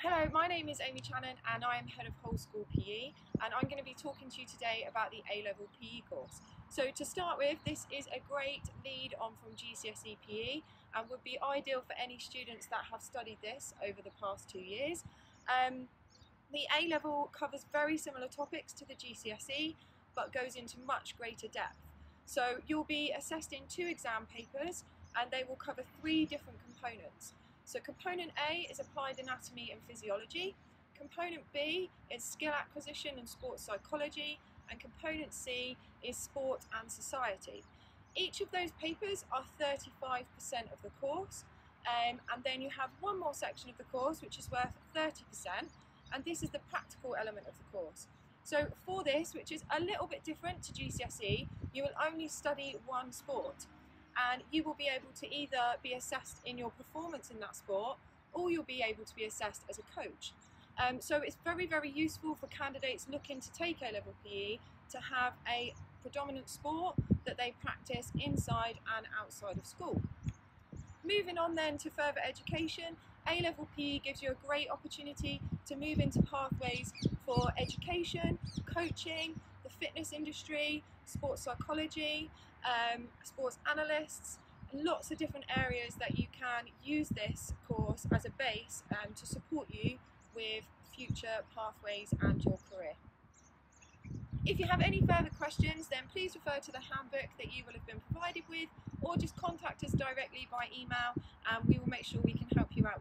Hello, my name is Amy Channon and I am head of whole school PE and I'm going to be talking to you today about the A-level PE course. So to start with, this is a great lead on from GCSE PE and would be ideal for any students that have studied this over the past two years. Um, the A-level covers very similar topics to the GCSE but goes into much greater depth. So you'll be assessed in two exam papers and they will cover three different components. So component A is applied anatomy and physiology, component B is skill acquisition and sports psychology, and component C is sport and society. Each of those papers are 35% of the course, um, and then you have one more section of the course which is worth 30%, and this is the practical element of the course. So for this, which is a little bit different to GCSE, you will only study one sport and you will be able to either be assessed in your performance in that sport or you'll be able to be assessed as a coach. Um, so it's very, very useful for candidates looking to take A-level PE to have a predominant sport that they practice inside and outside of school. Moving on then to further education, A-level PE gives you a great opportunity to move into pathways for education, coaching, fitness industry, sports psychology, um, sports analysts, lots of different areas that you can use this course as a base um, to support you with future pathways and your career. If you have any further questions then please refer to the handbook that you will have been provided with or just contact us directly by email and we will make sure we can help you out.